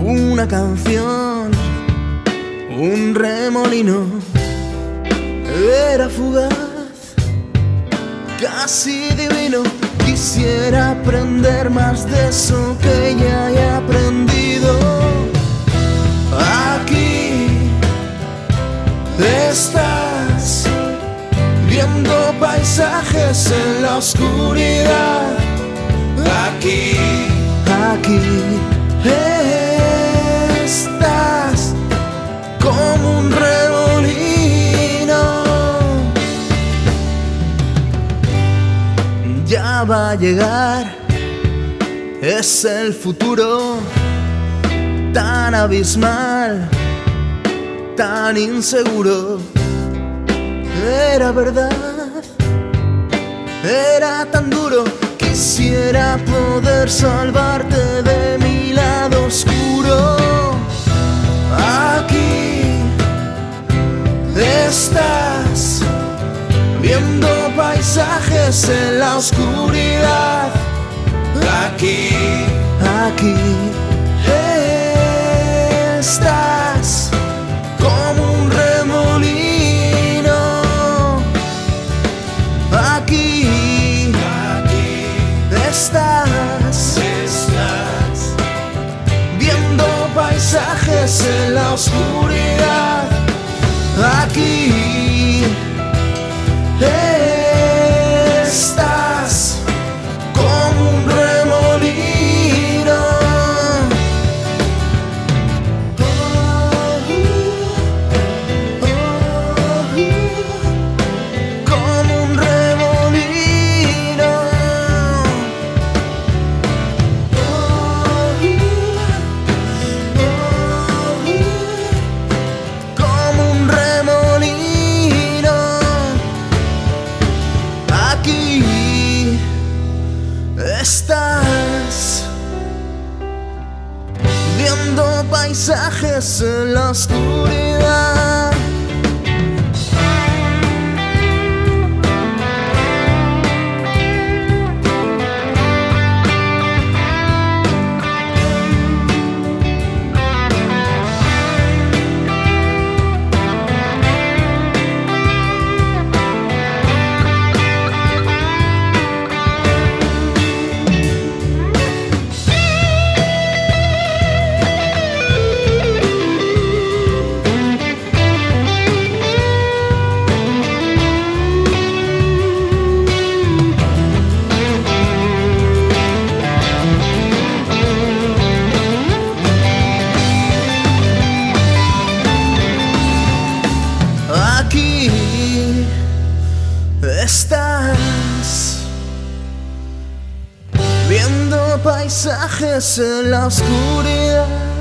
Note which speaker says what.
Speaker 1: una canción, un remolino, era fugaz, casi divino. Quisiera aprender más de eso que ya he aprendido. Aquí estás viendo paisajes en la oscuridad. Aquí, aquí estás como un remolino. Ya va a llegar, es el futuro tan abismal, tan inseguro. Era verdad, era tan duro. Quisiera poder salvarte de mi lado oscuro. Aquí estás viendo paisajes en la oscuridad. Paisajes en Aquí estás viendo paisajes en la oscuridad. Estás viendo paisajes en la oscuridad.